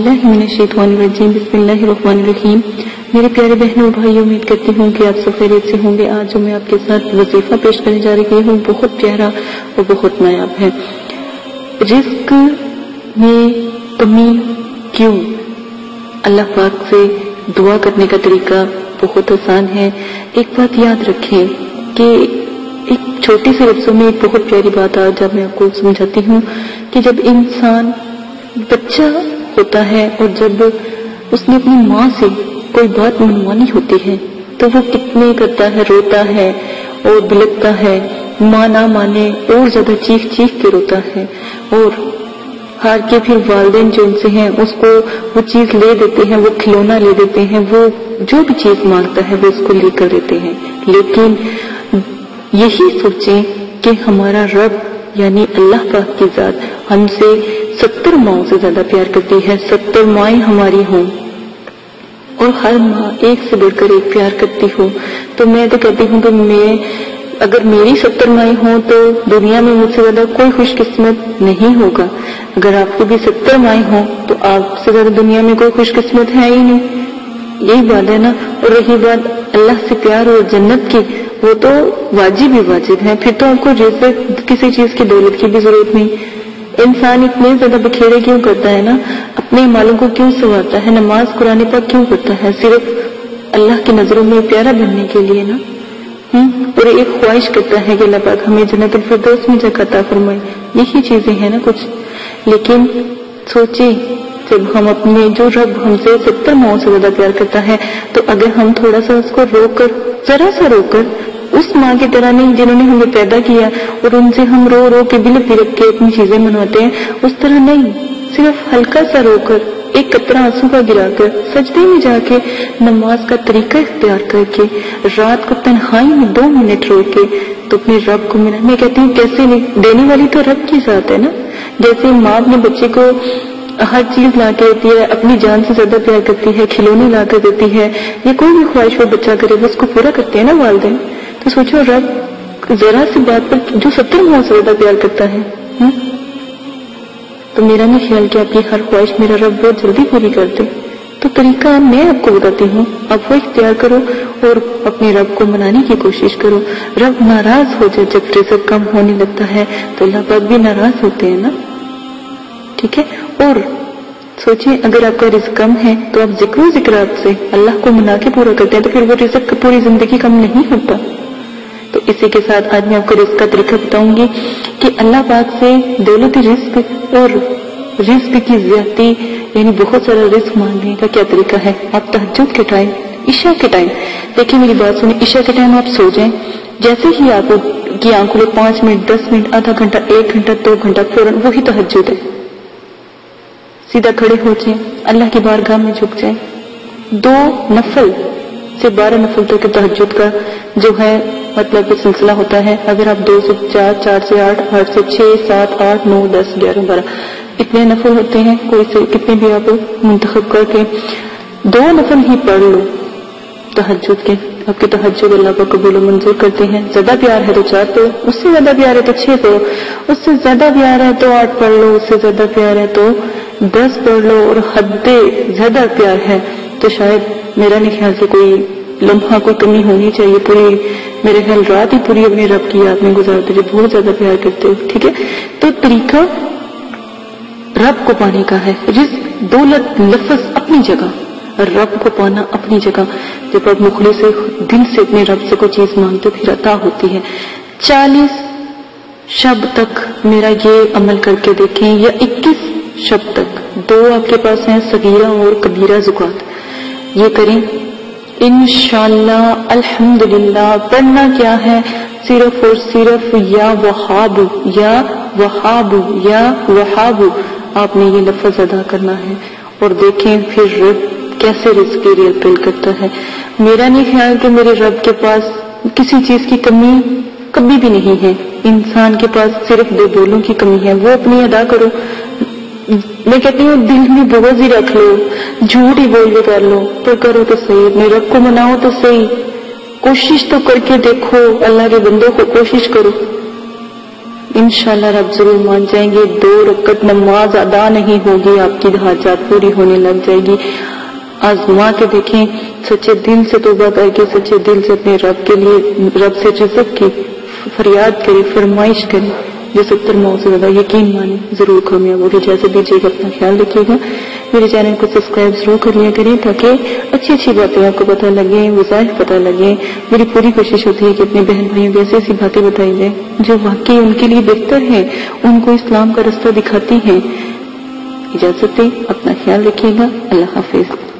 اللہ من الشیطان الرجیم بسم اللہ الرحمن الرحیم میرے پیارے بہنوں اور بھائی امید کرتی ہوں کہ آپ سب خیریت سے ہوں گے۔ آج جو میں آپ کے ساتھ وظیفہ پیش کرنے جا رہی ہوں، بہت پیارا اور بہت نایاب ہے۔ رزق میں کمی کیوں؟ اللہ پاک سے دعا کرنے کا طریقہ بہت آسان ہے۔ ایک بات یاد رکھیں کہ ایک چھوٹی سے لفظوں میں ایک بہت پیاری بات آج جب میں آپ کو سمجھاتی ہوں کہ جب انسان بچہ ہوتا ہے اور جب اس نے اپنی ماں سے کوئی بات منوانی ہوتی ہے تو وہ کتنے کرتا ہے، روتا ہے اور بلکتا ہے۔ ماں نہ مانے اور زیادہ چیخ چیخ کے روتا ہے اور ہار کے پھر والدین جو ان سے ہیں، اس کو وہ چیز لے دیتے ہیں، وہ کھلونا لے دیتے ہیں۔ وہ جو بھی چیز مانگتا ہے، وہ اس کو لے کر دیتے ہیں۔ لیکن یہی سوچیں کہ ہمارا رب یعنی اللہ پاک کی ذات، ہم سے ستر ماؤں سے زیادہ پیار کرتی ہے، ستر مائیں ہماری ہوں۔ اور ہر ماں ایک سے بڑھ کر ایک پیار کرتی ہو۔ تو میں تو کہتی ہوں کہ میں، اگر میری ستر مائیں ہوں تو دنیا میں مجھ سے زیادہ کوئی خوش قسمت نہیں ہوگا۔ اگر آپ کی بھی ستر مائیں ہوں تو آپ سے زیادہ دنیا میں کوئی خوش قسمت ہے ہی نہیں۔ یہی بات ہے نا۔ اور رہی بات اللہ سے پیار اور جنت کی، وہ تو واجب ہی واجب ہے۔ پھر تو آپ کو جیسے کسی چیز کی دولت کی بھی ضرورت نہیں۔ انسان اتنے زیادہ بکھیرے کیوں کرتا ہے نا؟ اپنے مالوں کو کیوں سوارتا ہے؟ نماز قرآن پر کیوں کرتا ہے؟ صرف اللہ کی نظروں میں پیارا بننے کے لیے نا؟ اور ایک خواہش کرتا ہے کہ اللہ پاک ہمیں جنت الفردوس میں جگہ عطا فرمائے۔ یہی چیزیں ہیں نا کچھ۔ لیکن سوچیں، جب ہم اپنے جو رب ہم سے ستر ماؤں سے زیادہ پیار کرتا ہے، تو اگر ہم تھوڑا سا اس کو روک کر، ذرا سا روک کر اس ماں کی طرح نہیں جنہوں نے ہمیں پیدا کیا اور ان سے ہم رو رو کے بلک بلک کے اپنی چیزیں منواتے ہیں، اس طرح نہیں، صرف ہلکا سا رو کر، ایک قطرہ آنسو کا گرا کر، سجدے میں جا کے نماز کا طریقہ اختیار کر کے، رات کو تنہائی میں دو منٹ رو کے، تو اپنے رب کو ملا میں کہتی ہوں، کیسے دینے والی تو رب کی ذات ہے نا؟ جیسے ماں اپنے بچے کو ہر چیز لا کے دیتی ہے، اپنی جان سے زیادہ پیار کرتی ہے، کھلونے لا کر دیتی ہے یا کوئی بھی خواہش وہ بچہ کرے، وہ اس کو پورا کرتے ہیں نا والدین؟ تو سوچو، رب ذرا سی بات پر جو ستر ماہ سے زیادہ پیار کرتا ہے تو میرا نہیں خیال کہ آپ کی ہر خواہش میرا رب بہت جلدی پوری کر دے تو طریقہ میں آپ کو بتاتی ہوں، آپ وہ اختیار کرو اور اپنے رب کو منانے کی کوشش کرو۔ رب ناراض ہو جائے جب رزق کم ہونے لگتا ہے، تو اللہ پاک بھی ناراض ہوتے ہیں نا؟ ٹھیک ہے؟ اور سوچیں، اگر آپ کا رزق کم ہے تو آپ ذکر و ذکر آپ سے اللہ کو منا کے پورا کرتے ہیں، تو پھر وہ رزق پوری زندگی کم نہیں ہوتا۔ تو اسی کے ساتھ آج میں آپ کو رزق کا طریقہ بتاؤں گی کہ اللہ پاک سے دولت رزق اور رزق کی زیادتی یعنی بہت سارا رزق مانگنے کا کیا طریقہ ہے؟ آپ تحجد کے ٹائم، عشاء کے ٹائم دیکھیں میری بات سنیں، عشاء کے ٹائم آپ سو جائیں، جیسے ہی آپ کی آنکھوں پانچ منٹ، دس منٹ، آدھا گھنٹہ، ایک گھنٹہ، دو گھنٹہ، فوراً وہی تحجد ہے۔ سیدھا کھڑے ہو جائیں، اللہ کی بارگاہ میں جھک جائیں۔ دو نفل سے بارہ نفل تک تحجد کا جو ہے مطلب سلسلہ ہوتا ہے۔ اگر آپ دو سے چار چار سے آٹھ آٹھ سے چھ، سات، آٹھ، نو، دس، گیارہ، بارہ، اتنے نفل ہوتے ہیں، کوئی سے کتنے بھی آپ منتخب کر کے دو نفل ہی پڑھ لو۔ تحجد کے، آپ کے تحجد اللہ کو قبول و منظور کرتے ہیں۔ زیادہ پیار ہے تو چار پڑھو، اس سے زیادہ پیار ہے تو چھ پڑھو۔ اس سے زیادہ پیار ہے تو آٹھ پڑھ لو، اس سے زیادہ پیار ہے تو دس پڑھ لو۔ اور حد زیادہ پیار ہے تو شاید میرا نہیں خیال سے کوئی لمحہ کوئی کمی ہونی چاہیے، پوری میرے خیال رات ہی پوری اپنی رب کی یاد میں گزارتے جو بہت زیادہ پیار کرتے ہو، ٹھیک ہے؟ تو طریقہ رب کو پانے کا ہے، جس دولت لفظ اپنی جگہ، رب کو پانا اپنی جگہ۔ جب آپ مخلی سے، دل سے اپنے رب سے کوئی چیز مانگتے پھر عطا ہوتی ہے۔ چالیس شب تک میرا یہ عمل کر کے دیکھیں، یا اکیس شب تک۔ دو آپ کے پاس ہیں، صغیرہ اور کبیرہ زکات یہ کریں انشاءاللہ، الحمدللہ، پڑھنا کیا ہے؟ صرف اور صرف یا وہاب یا وہاب یا وہاب آپ نے یہ لفظ ادا کرنا ہے۔ اور دیکھیں پھر رب کیسے رزق کے لیے اپیل کرتا ہے۔ میرا نہیں خیال کہ میرے رب کے پاس کسی چیز کی کمی کبھی بھی نہیں ہے۔ انسان کے پاس صرف دو بولوں کی کمی ہے۔ وہ اپنی ادا کرو۔ میں کہتی ہوں، دل میں بغض ہی رکھ لو، جھوٹ ہی بول کے کر لو، تو کرو تو صحیح، اپنے رب کو مناؤ تو صحیح، کوشش تو کر کے دیکھو، اللہ کے بندوں کو کوشش کرو۔ انشاءاللہ رب ضرور مان جائیں گے، دو رکت نماز ادا نہیں ہوگی، آپ کی حاجات پوری ہونے لگ جائے گی۔ آزما کے دیکھیں، سچے دل سے توبہ کر کے، سچے دل سے اپنے رب کے لیے، رب سے رزق کی فریاد کرے فرمائش کرے جو ستر ماؤں سے زیادہ یقین مانے ضرور کامیاب ہوگی جیسے دیجیے گا اپنا خیال رکھیے گا۔ میرے چینل کو سبسکرائب ضرور کر لیا کریں تاکہ اچھی اچھی باتیں آپ کو پتہ لگیں وظائف پتہ لگیں۔ میری پوری کوشش ہوتی ہے کہ اپنے بہن بھائیوں کو ایسی ایسی باتیں بتائی جائیں جو واقعی ان کے لیے بہتر ہیں، ان کو اسلام کا رستہ دکھاتی ہیں۔ اجازت دیں، اپنا خیال رکھیے گا۔ اللہ حافظ۔